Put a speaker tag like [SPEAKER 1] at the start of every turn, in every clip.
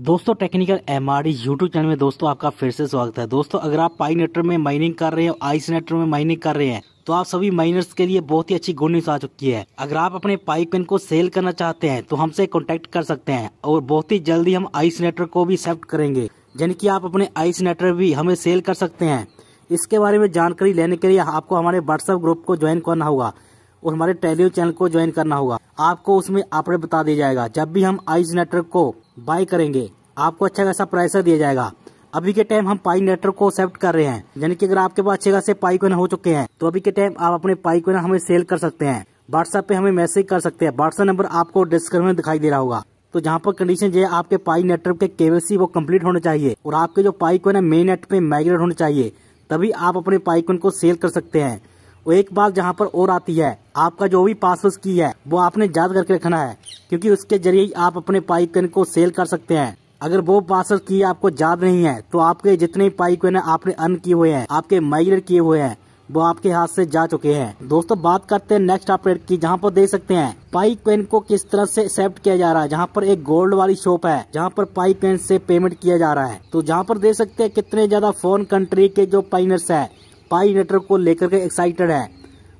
[SPEAKER 1] दोस्तों technical M R YouTube channel में दोस्तों आपका फिर से स्वागत है। दोस्तों, अगर आप पाई नेटर में माइनिंग कर रहे हैं आइस नेटर में माइनिंग कर रहे हैं तो आप सभी माइनर्स के लिए बहुत ही अच्छी गुड न्यूज़ आ चुकी है। अगर आप अपने पाइप पेन को सेल करना चाहते हैं तो हमसे कॉन्टेक्ट कर सकते हैं और बहुत ही जल्दी हम आइस नेटर को भी एक्सेप्ट करेंगे। यानी कि आप अपने आइस नेटर भी हमें सेल कर सकते हैं। इसके बारे में जानकारी लेने के लिए आपको हमारे व्हाट्सएप ग्रुप को ज्वाइन करना होगा। और हमारे टेलीविज़न चैनल को ज्वाइन करना होगा। आपको उसमें अपडेट बता दिया जाएगा। जब भी हम आइस नेटवर्क को बाय करेंगे, आपको अच्छा खासा प्राइस दिया जाएगा। अभी के टाइम हम पाई नेटवर्क को एक्सेप्ट कर रहे हैं। यानी कि अगर आपके पास अच्छे खासे पाई कोइन हो चुके हैं तो अभी के टाइम आप अपने पाई कोइन हमें सेल कर सकते हैं। व्हाट्सएप पे हमें मैसेज कर सकते हैं। व्हाट्सएप नंबर आपको डिस्क्रिप्शन में दिखाई दे रहा होगा। तो जहाँ पर कंडीशन है, आपके पाई नेटवर्क के केवीसी वो कंप्लीट होने चाहिए और आपके जो पाई कोइन है मेन नेट पे माइग्रेट होने चाहिए, तभी आप अपने पाई कोइन को सेल कर सकते हैं। और एक बात जहाँ पर और आती है, आपका जो भी पासवर्ड की है, वो आपने याद करके रखना है, क्योंकि उसके ज़रिए आप अपने पाई कोइन को सेल कर सकते हैं। अगर वो पासवर्ड की आपको याद नहीं है तो आपके जितने पाई कोइन आपने अर्न किए हुए हैं, आपके माइग्रेट किए हुए हैं, वो आपके हाथ से जा चुके हैं। दोस्तों, बात करते हैं नेक्स्ट अपडेट की, जहाँ पर देख सकते हैं पाई पेन को किस तरह से एक्सेप्ट किया जा रहा है। जहाँ पर एक गोल्ड वाली शॉप है, जहाँ पर पाई पेन से पेमेंट किया जा रहा है। तो जहाँ पर देख सकते हैं, कितने ज़्यादा फ़ोन कंट्री के जो पाइनर्स है पाई नेटवर्क को लेकर के एक्साइटेड है।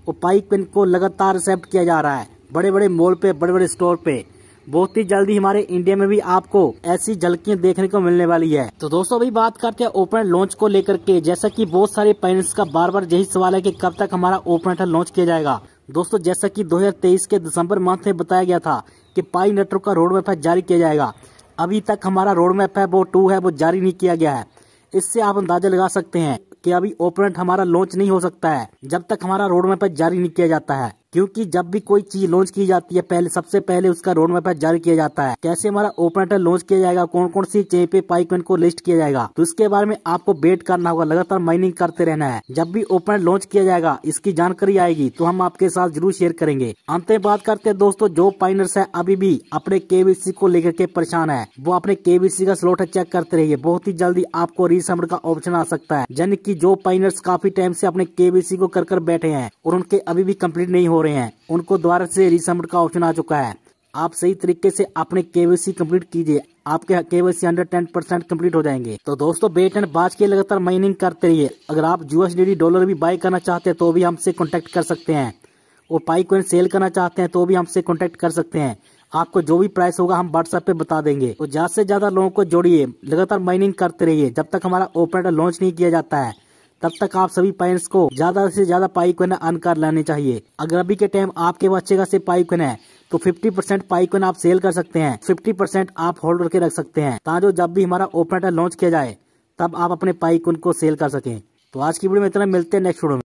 [SPEAKER 1] वो पाई पेन को लगातार एक्सेप्ट किया जा रहा है। बड़े बड़े मॉल पे बड़े बड़े स्टोर पे। बहुत ही जल्दी हमारे इंडिया में भी आपको ऐसी झलकियाँ देखने को मिलने वाली है। तो दोस्तों, अभी बात करते हैं ओपन लॉन्च को लेकर के। जैसा कि बहुत सारे पेरेंट्स का बार बार यही सवाल है कि कब तक हमारा ओपन लॉन्च किया जाएगा। दोस्तों, जैसा कि 2023 के दिसंबर मंथ में बताया गया था कि पाई नेटवर्क का रोड मैप जारी किया जाएगा। अभी तक हमारा रोड मैप है, वो टू है, वो जारी नहीं किया गया है। इससे आप अंदाज़ा लगा सकते हैं कि अभी ऑपरेंट हमारा लॉन्च नहीं हो सकता है, जब तक हमारा रोड मैप जारी नहीं किया जाता है। क्योंकि जब भी कोई चीज़ लॉन्च की जाती है, पहले, सबसे पहले उसका रोड मैप जारी किया जाता है। कैसे हमारा ओपनेटर लॉन्च किया जाएगा कौन कौन सी चेन पे पाइपमेंट को लिस्ट किया जाएगा तो इसके बारे में आपको वेट करना होगा, लगातार माइनिंग करते रहना है। जब भी ओपनेट लॉन्च किया जाएगा, इसकी जानकारी आएगी तो हम आपके साथ ज़रूर शेयर करेंगे। अंत में बात करते हैं दोस्तों, जो पाइनर्स है, अभी भी अपने केबीसी को लेकर के परेशान है। वो अपने केबीसी का स्लोट चेक करते रहिए। बहुत ही जल्दी आपको रीसमर का ऑप्शन आ सकता है। यानी की जो पाइनर्स काफ़ी टाइम से अपने को कर कर बैठे हैं, और उनके अभी भी कंप्लीट नहीं हो रहे हैं। उनको दोबारा से रीसबमिट का ऑप्शन आ चुका है। आप सही तरीके से अपने केवीसी कंप्लीट कीजिए। आपके KVC hundred ten percent complete हो जाएँगे। तो दोस्तों बेट एंड बाज के लगातार माइनिंग करते रहिए। अगर आप यूएसडी डॉलर भी बाय करना चाहते हैं तो भी हमसे कॉन्टेक्ट कर सकते हैं। और पाई कोइन सेल करना चाहते हैं तो भी हमसे कॉन्टेक्ट कर सकते हैं। आपको जो भी प्राइस होगा, हम व्हाट्सएप पे बता देंगे। तो ज़्यादा से ज़्यादा लोगों को जोड़िए। लगातार माइनिंग करते रहिए। जब तक हमारा ओपरेटर लॉन्च नहीं किया जाता है तब तक आप सभी पेरेंट्स को ज़्यादा से ज़्यादा पाई कोइन अर्न कर लाने चाहिए। अगर अभी के टाइम आपके बच्चे का सिर्फ़ पाई कोइन है तो 50 परसेंट पाई कोइन आप सेल कर सकते हैं। 50 परसेंट आप होल्ड करके रख सकते हैं। ताकि जब भी हमारा ओपनेटर लॉन्च किया जाए, तब आप अपने पाई कोइन को सेल कर सकें। तो आज की वीडियो में इतना मिलते हैं नेक्स्ट वीडियो में।